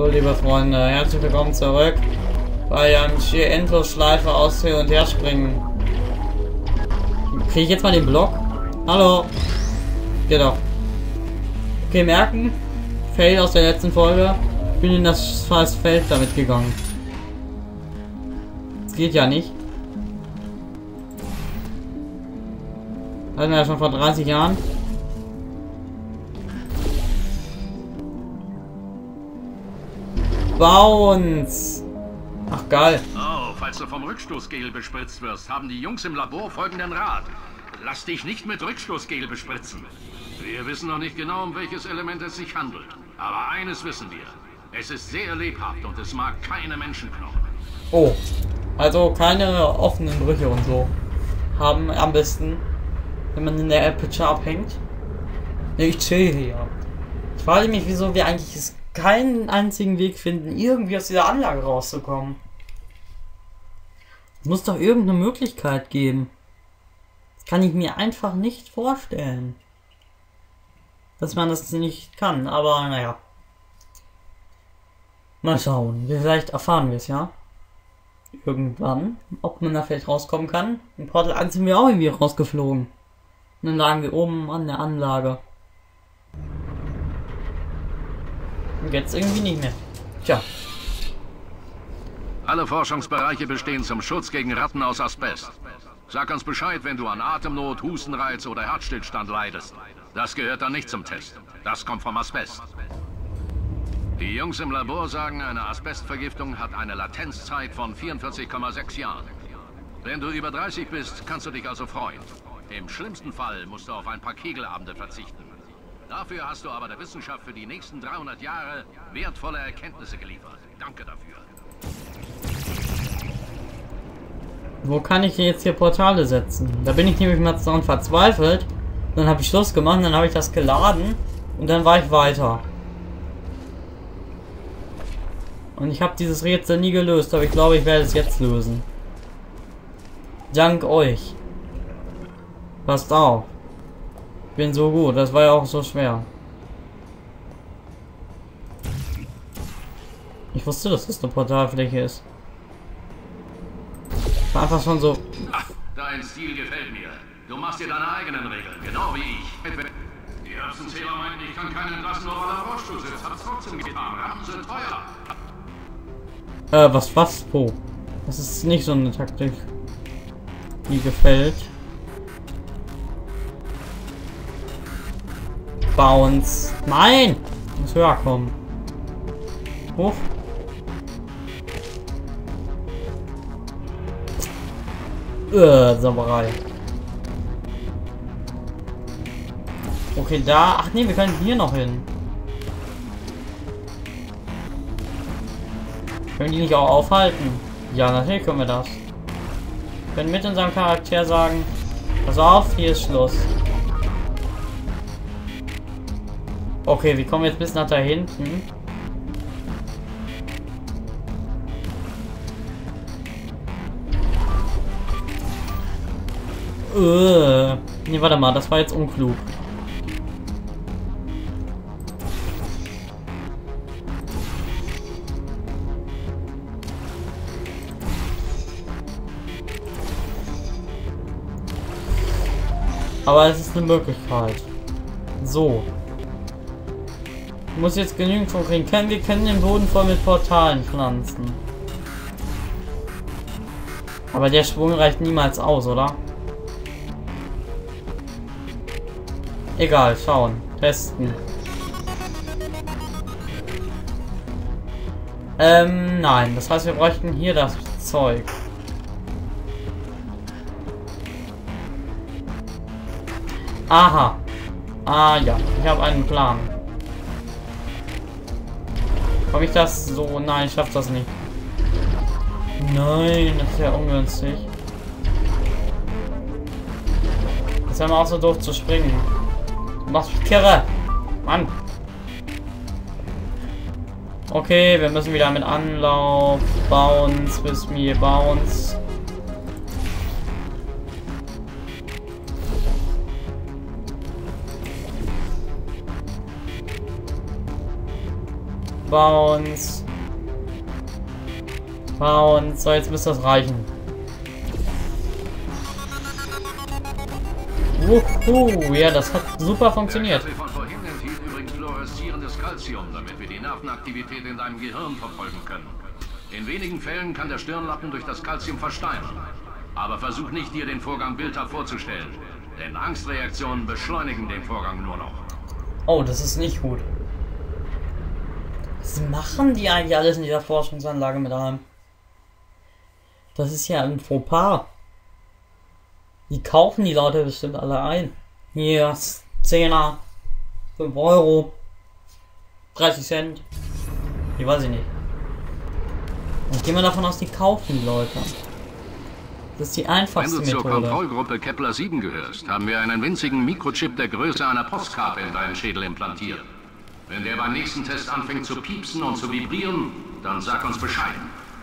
So, liebe Freunde, herzlich willkommen zurück bei einem schier Endlosschleife aus Hin und Her springen. Kriege ich jetzt mal den Block? Hallo? Doch. Okay, merken. Fail aus der letzten Folge. Bin in das falsche Feld damit gegangen. Das geht ja nicht. Hatten wir ja schon vor 30 Jahren. Bounce. Ach geil. Oh, falls du vom Rückstoßgel bespritzt wirst, haben die Jungs im Labor folgenden Rat. Lass dich nicht mit Rückstoßgel bespritzen. Wir wissen noch nicht genau, um welches Element es sich handelt. Aber eines wissen wir. Es ist sehr lebhaft und es mag keine Menschenknochen. Oh. Also keine offenen Brüche und so. Haben am besten, wenn man in der Aperture abhängt. Ich chill hier. Ich frage mich, wieso wir eigentlich es keinen einzigen Weg finden, irgendwie aus dieser Anlage rauszukommen. Es muss doch irgendeine Möglichkeit geben. Das kann ich mir einfach nicht vorstellen. Dass man das nicht kann, aber naja. Mal schauen. Vielleicht erfahren wir es ja. Irgendwann. Ob man da vielleicht rauskommen kann. Im Portal 1 sind wir auch irgendwie rausgeflogen. Und dann lagen wir oben an der Anlage. Jetzt irgendwie nicht mehr. Tja. Alle Forschungsbereiche bestehen zum Schutz gegen Ratten aus Asbest. Sag uns Bescheid, wenn du an Atemnot, Hustenreiz oder Herzstillstand leidest. Das gehört dann nicht zum Test. Das kommt vom Asbest. Die Jungs im Labor sagen, eine Asbestvergiftung hat eine Latenzzeit von 44,6 Jahren. Wenn du über 30 bist, kannst du dich also freuen. Im schlimmsten Fall musst du auf ein paar Kegelabende verzichten. Dafür hast du aber der Wissenschaft für die nächsten 300 Jahre wertvolle Erkenntnisse geliefert. Danke dafür. Wo kann ich jetzt hier Portale setzen? Da bin ich nämlich mal dran verzweifelt. Dann habe ich Schluss gemacht, dann habe ich das geladen und dann war ich weiter. Und ich habe dieses Rätsel nie gelöst, aber ich glaube, ich werde es jetzt lösen. Dank euch. Passt auf. Ich bin so gut, das war ja auch so schwer. Ich wusste, dass das eine Portalfläche ist. War einfach schon so. Dein Stil gefällt mir. Du machst dir deine eigenen Regeln, genau wie ich. Die Erbsenzähler meinten, ich kann keinen entlassen, nur weil er Rollstuhl sitzt. Hab's trotzdem getan. Ratten sind teuer. Äh, was, was, wo? Das ist nicht so eine Taktik, die gefällt. Bounce. Nein! Muss höher kommen. Hoch. Äh, Sauberei. Okay, da. Ach nee, wir können hier noch hin. Können die nicht auch aufhalten? Ja, natürlich können wir das. Können mit unserem Charakter sagen, pass auf, hier ist Schluss. Okay, wir kommen jetzt bis nach da hinten. Uh, nee, warte mal, das war jetzt unklug. Aber es ist eine Möglichkeit. So. Muss jetzt genügend von kriegen. Können wir können den Boden voll mit Portalen pflanzen. Aber der Schwung reicht niemals aus, oder? Egal, schauen. Testen. Ähm, nein. Das heißt, wir bräuchten hier das Zeug. Aha. Ah ja, ich habe einen Plan. Komme ich das so? Nein, ich schaff das nicht. Nein, das ist ja ungünstig. Das ist ja auch so doof zu springen. Du machst mich kirre. Mann. Okay, wir müssen wieder mit Anlauf. Bounce bis mir Bounce. Bounce. Bounce. So, jetzt müsste das reichen. Wuhu, ja, das hat super funktioniert. Der von vorhin enthielt übrigens fluoreszierendes Calcium, damit wir die Nervenaktivität in deinem Gehirn verfolgen können. In wenigen Fällen kann der Stirnlappen durch das Calcium versteinern. Aber versuch nicht, dir den Vorgang bildhaft vorzustellen. Denn Angstreaktionen beschleunigen den Vorgang nur noch. Oh, das ist nicht gut. Was machen die eigentlich alles in dieser Forschungsanlage mit einem? Das ist ja ein Fauxpas. Die kaufen die Leute bestimmt alle ein. Hier, 10er, 5 Euro, 30 Cent. Ich weiß ich nicht. Und gehen wir davon aus, die kaufen die Leute. Das ist die Wenn einfachste du zur Methode. Kontrollgruppe Kepler 7 gehörst, haben wir einen winzigen Mikrochip der Größe einer Postkarte in deinen Schädel implantiert. Wenn der beim nächsten Test anfängt zu piepsen und zu vibrieren, dann sag uns Bescheid.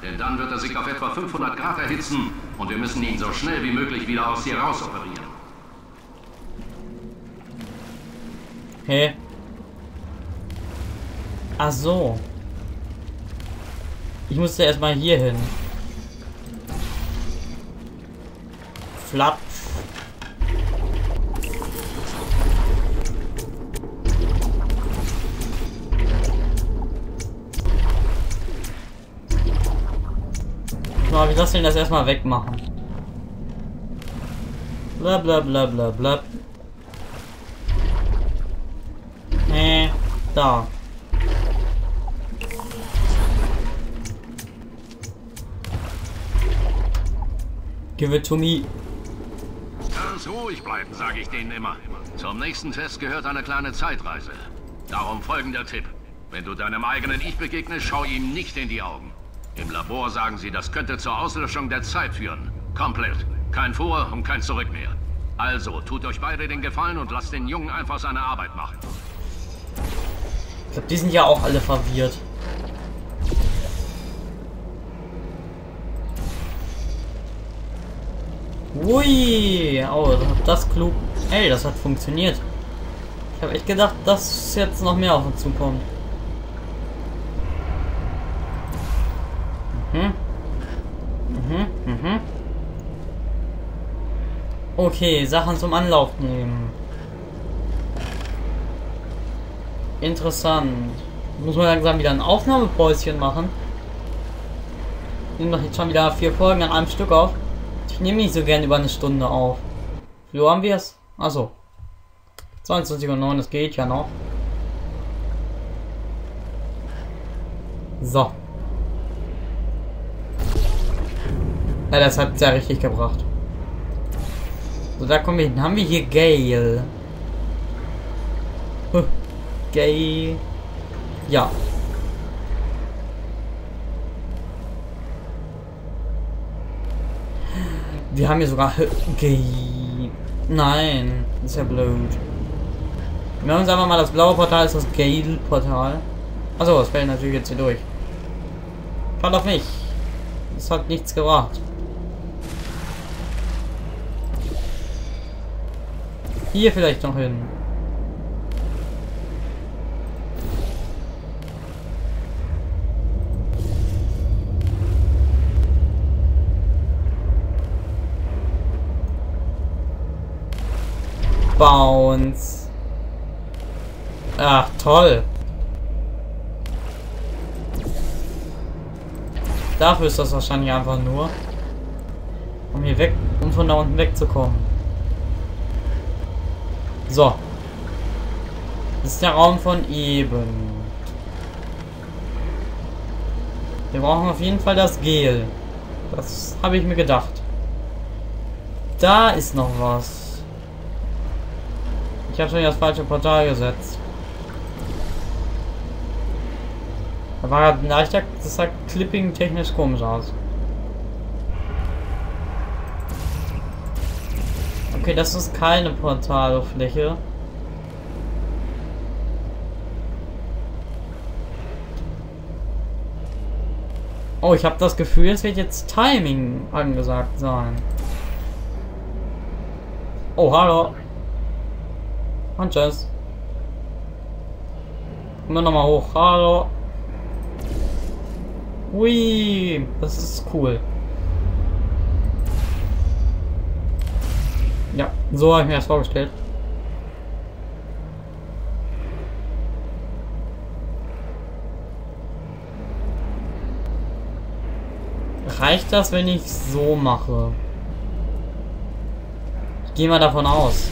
Denn dann wird er sich auf etwa 500 Grad erhitzen und wir müssen ihn so schnell wie möglich wieder aus dir rausoperieren. Hä? Ach so. Ich musste erstmal hier hin. Mal, wie das denn das erstmal wegmachen? Bla bla bla bla bla. Nee, da. Give it to me. Ganz ruhig bleiben, sage ich denen immer. Zum nächsten Test gehört eine kleine Zeitreise. Darum folgender Tipp. Wenn du deinem eigenen Ich begegnest, schau ihm nicht in die Augen. Im Labor sagen sie, das könnte zur Auslöschung der Zeit führen. Komplett. Kein Vor- und kein Zurück mehr. Also, tut euch beide den Gefallen und lasst den Jungen einfach seine Arbeit machen. Ich glaube, die sind ja auch alle verwirrt. Ui, oh, das klug. Ey, das hat funktioniert. Ich habe echt gedacht, dass jetzt noch mehr auf uns zukommt. Okay, Sachen zum Anlauf nehmen. Interessant. Muss man langsam wieder ein Aufnahmepäuschen machen. Ich nehme doch jetzt schon wieder vier Folgen an einem Stück auf. Ich nehme nicht so gern über eine Stunde auf. Wie haben wir es? Achso. 22.09 Uhr, das geht ja noch. So. Ja, das hat ja richtig gebracht. So, da kommen wir hin. Haben wir hier Gale. Huh. Gay. Ja. Wir haben hier sogar Gay. Nein, das ist ja blöd. Wir haben uns einfach mal das blaue Portal, ist das Gale-Portal. Achso, das fällt natürlich jetzt hier durch. Schaut auf mich. Das hat nichts gebracht. Hier vielleicht noch hin. Bounce. Ach, toll. Dafür ist das wahrscheinlich einfach nur. Um hier weg, um von da unten wegzukommen. So. Das ist der Raum von eben. Wir brauchen auf jeden Fall das Gel. Das habe ich mir gedacht. Da ist noch was. Ich habe schon das falsche Portal gesetzt. Da war ein leichter, das sah clipping technisch komisch aus. Okay, das ist keine Portalfläche. Oh, ich habe das Gefühl, es wird jetzt Timing angesagt sein. Oh, hallo. Und tschüss. Wir nochmal hoch. Hallo. Hui, das ist cool. Ja, so habe ich mir das vorgestellt. Reicht das, wenn ich so mache? Ich gehe mal davon aus.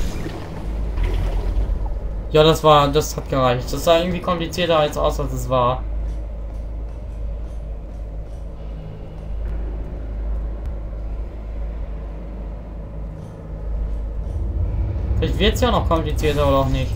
Ja, das war, das hat gereicht. Das sah irgendwie komplizierter als aus, als es war. Vielleicht wird es ja noch komplizierter oder auch nicht.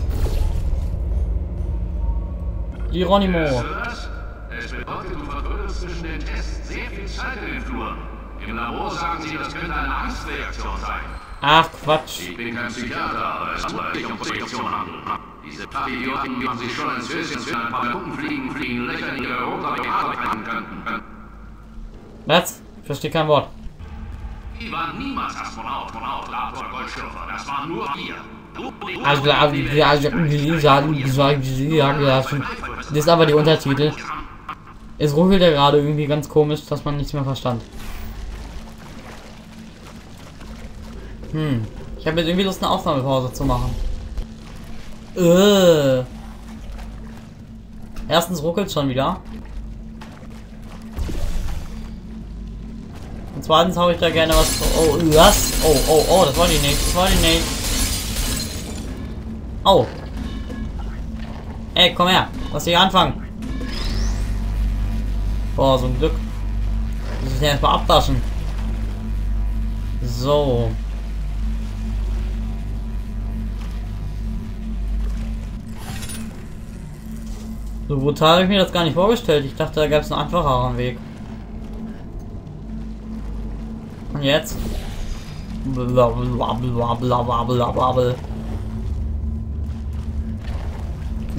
Hieronymo. Es bedeutet, du verbrüllst zwischen den Tests sehr viel Zeit in den Fluren. Im Labor sagen sie, das könnte eine Angstreaktion sein. Ach, Quatsch. Ich bin kein Psychiater, aber es handelt sich um Projektion handeln. Diese Idioten haben sich schon ins Höschen für ein paar Minuten fliegen, fliegen, Löcher in ihre rote haben könnten. Was? Ich verstehe kein Wort. Die waren niemals Astronaut, Astronaut, Labor, Goldschürfer. Das war nur wir. Also, ja, das ist aber die Untertitel. Es ruckelt ja gerade irgendwie ganz komisch, dass man nichts mehr verstand. Hm. Ich habe jetzt irgendwie Lust, eine Aufnahmepause zu machen. Äh. Erstens ruckelt schon wieder. Zweitens habe ich da gerne was. Oh, was? Oh, oh, oh, das wollte ich nicht. Das wollte ich nicht. Oh. Ey, komm her. Lass dich anfangen. Boah, so ein Glück. Muss ich erstmal abwaschen. So. So brutal habe ich mir das gar nicht vorgestellt. Ich dachte, da gab es einen einfacheren Weg. Und jetzt? Blablabla.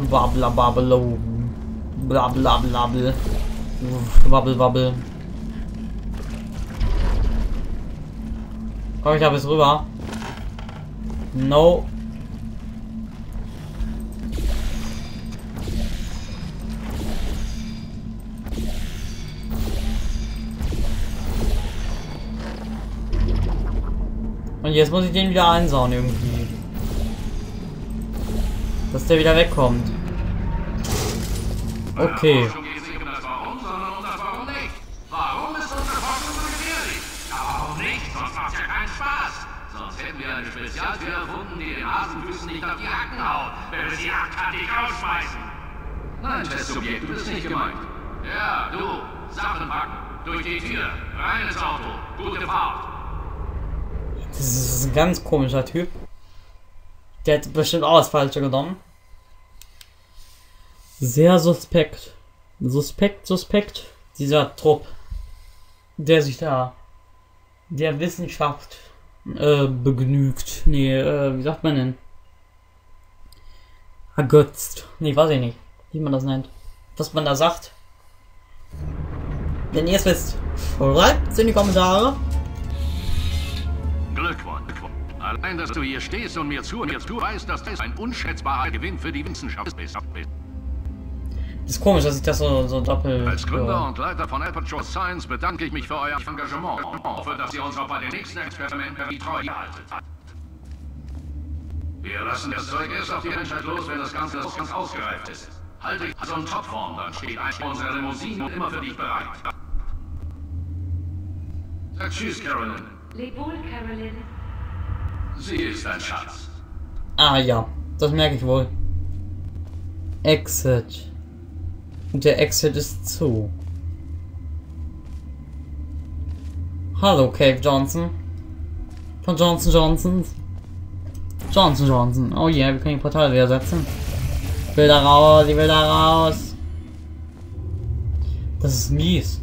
Wabbel, Blablabla. Wabbel, wabbel. Komm ich da bis rüber? No. Und jetzt muss ich den wieder einsauen irgendwie. Dass der wieder wegkommt. Okay. Spezialtür erfunden, die den Hasenfüßen nicht auf die Hacken haut, wenn wir sie achtkantig rausschmeißen. Nein, Testsubjekt, du bist nicht gemeint. Ja, du. Sachen packen. Durch die Tür. Reines Auto. Gute Fahrt. Das ist ein ganz komischer Typ. Der hat bestimmt auch das Falsche genommen. Sehr suspekt. Suspekt, suspekt. Dieser Trupp, der sich da der Wissenschaft äh, begnügt. Nee, äh, wie sagt man denn? Ergötzt. Nee, weiß ich nicht, wie man das nennt. Was man da sagt. Wenn ihr es wisst, schreibt in die Kommentare. Allein, dass du hier stehst und mir zu mir zu weißt, dass das ein unschätzbarer Gewinn für die Wissenschaft ist. Ist komisch, dass ich das so, so doppelt. Als Gründer höre. und Leiter von Aperture Science bedanke ich mich für euer Engagement und hoffe, dass ihr uns auch bei den nächsten Experimenten wie treu haltet. Wir lassen das Zeug erst auf die Menschheit los, wenn das Ganze ganz ausgereift ist. Halte ich so in Topform, dann steht eine unserer Limousinen immer für dich bereit. Sag Tschüss, Carolyn. Leb wohl, Carolyn. Sie ist ein Schatz. Ah ja, das merke ich wohl. Exit. Und der Exit ist zu. Hallo, Cave Johnson. Von Johnson Johnson. Johnson Johnson. Oh yeah, wir können die Portale wieder setzen. Ich will da raus, ich will da raus. Das ist mies.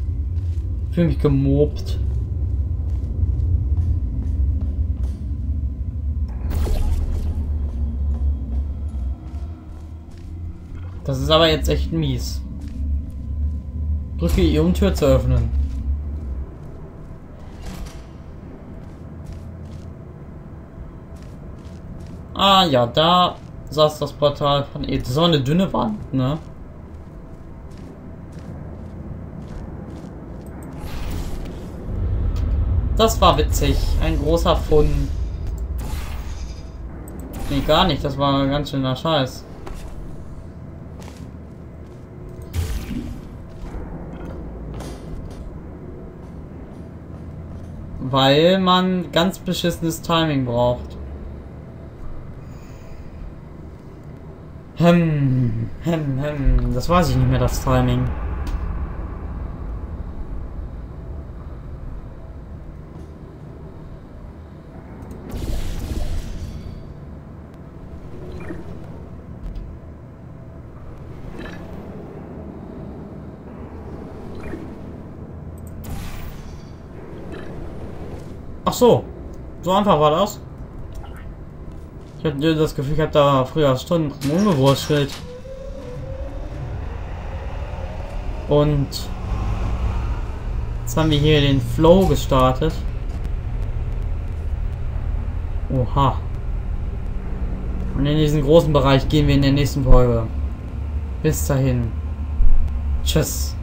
Ich fühle mich gemobbt. Das ist aber jetzt echt mies. Drücke E, um Tür zu öffnen. Ah ja, da saß das Portal von E. Das war eine dünne Wand, ne? Das war witzig. Ein großer Fund. Nee, gar nicht. Das war ganz schöner Scheiß. Weil man ganz beschissenes Timing braucht. Hm, hm, hm. Das weiß ich nicht mehr, das Timing. Ach so. So einfach war das. Ich hatte das Gefühl, ich habe da früher Stunden rumgewurschtelt. Und jetzt haben wir hier den Flow gestartet. Oha. Und in diesen großen Bereich gehen wir in der nächsten Folge. Bis dahin. Tschüss.